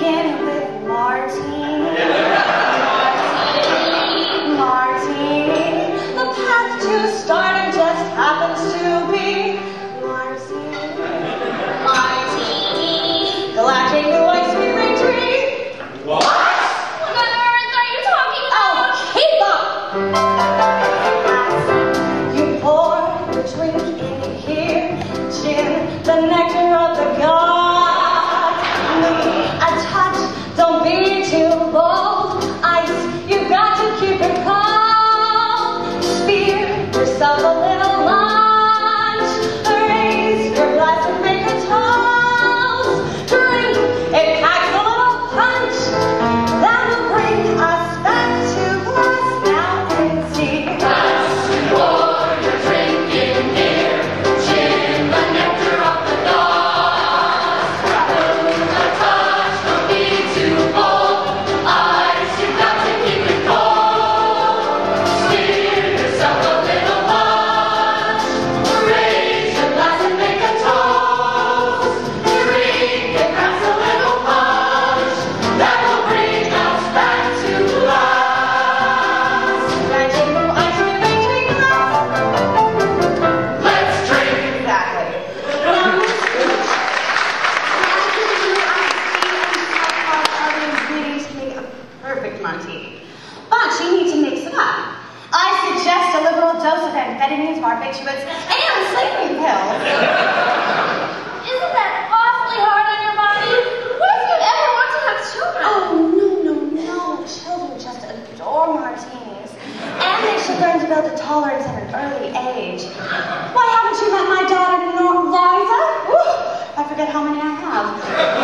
begin with Martin. Martin, Martin. The path to stardom just happens to be Martin. Martin. Galactic voice we bring tree. What? What on are you talking about? Oh, keep up! You pour the drink in here, chin. the nectar of the gods. little love. in his she puts, and sleeping pills. Isn't that awfully hard on your body? What if you ever want to have children? Oh, no, no, no. Children just adore martinis. And they should learn to build a tolerance at an early age. Why haven't you met my daughter, Liza? I forget how many I have.